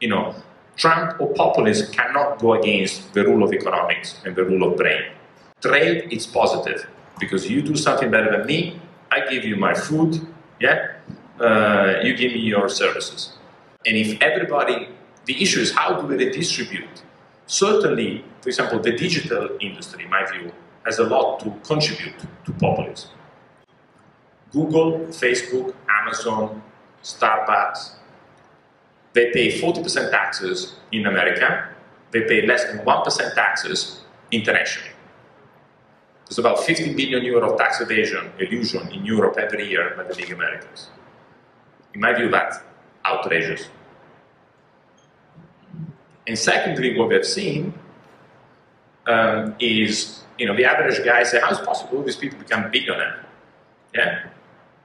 you know, Trump or populists cannot go against the rule of economics and the rule of brain. Trade is positive because you do something better than me, I give you my food, yeah, uh, you give me your services. And if everybody, the issue is how do we redistribute? Certainly, for example, the digital industry, in my view, has a lot to contribute to populism. Google, Facebook, Amazon, Starbucks, they pay 40% taxes in America, they pay less than 1% taxes internationally. There's about 50 billion euro of tax evasion, illusion in Europe every year by the big Americans. In my view, that's outrageous. And secondly, what we have seen um, is, you know, the average guy say, how is possible these people become billionaire? Yeah?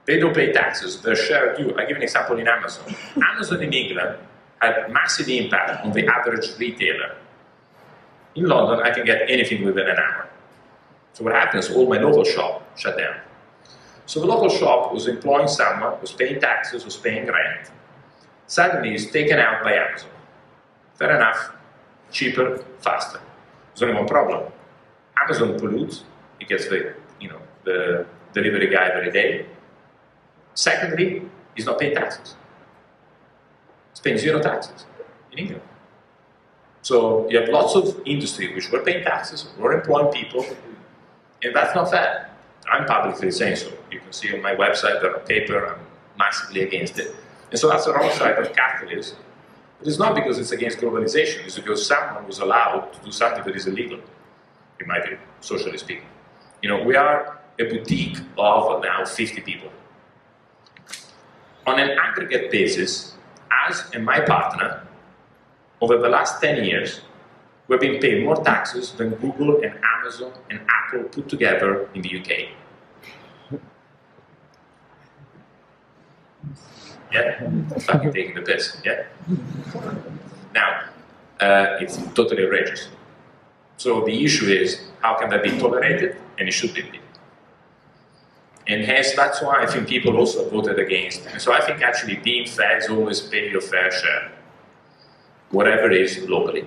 They don't pay taxes, their share due. I give an example in Amazon. Amazon in England had massive impact on the average retailer. In London, I can get anything within an hour. So what happens, all my local shop shut down. So the local shop was employing someone, was paying taxes, was paying rent. Suddenly it's taken out by Amazon. Fair enough, cheaper, faster. There's only one problem. Amazon pollutes, it gets the, you know, the delivery guy every day. Secondly, he's not paying taxes. He's paying zero taxes in England. So you have lots of industry which were paying taxes, were employing people, and that's not fair. I'm publicly saying so. You can see on my website that on paper I'm massively against it. And so that's the wrong side of capitalism. But it's not because it's against globalization, it's because someone was allowed to do something that is illegal, in my view, socially speaking. You know, we are a boutique of now 50 people. On an aggregate basis, us and my partner, over the last 10 years, we've been paying more taxes than Google and Amazon and Apple put together in the UK. Yeah? Fucking taking the piss, yeah? Now, uh, it's totally outrageous. So the issue is, how can that be tolerated? And it should be. And hence, that's why I think people also voted against. And so I think actually being fair is always pay your fair share, whatever it is locally.